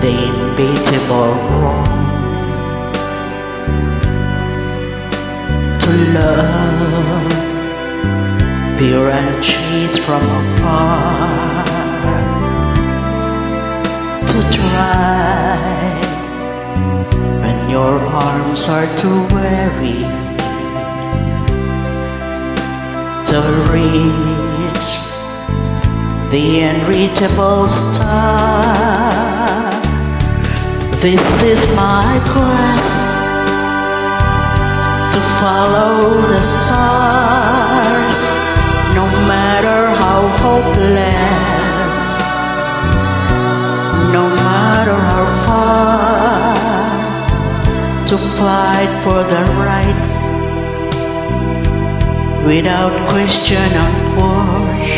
the wrong to love pure and cheese from afar to try when your arms are too weary to reach the unreachable star. This is my quest to follow the stars, no matter how hopeless, no matter how far, to fight for the rights without question or push.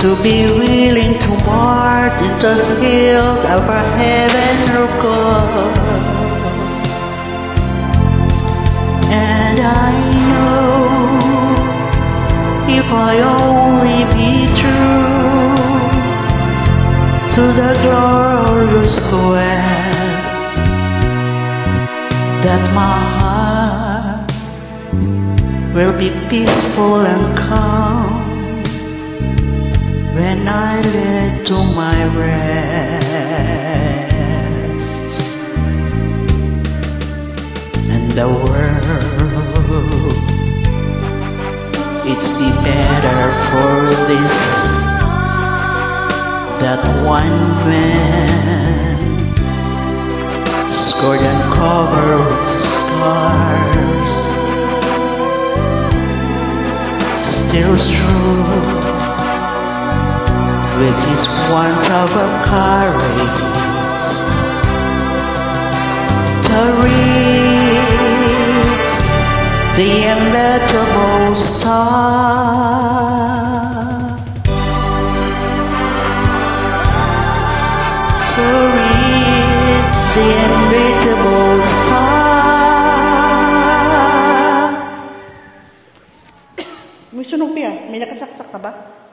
To be willing to march the field of our heaven or cause. And I know if I only be true to the glorious quest that my heart will be peaceful and calm to my rest. And the world it's be better for this that one man scored and covered with scars. Still true with his want of courage to reach the inevitable star. To reach the inevitable star. May sunog pa ah. May nakasaksak ka ba?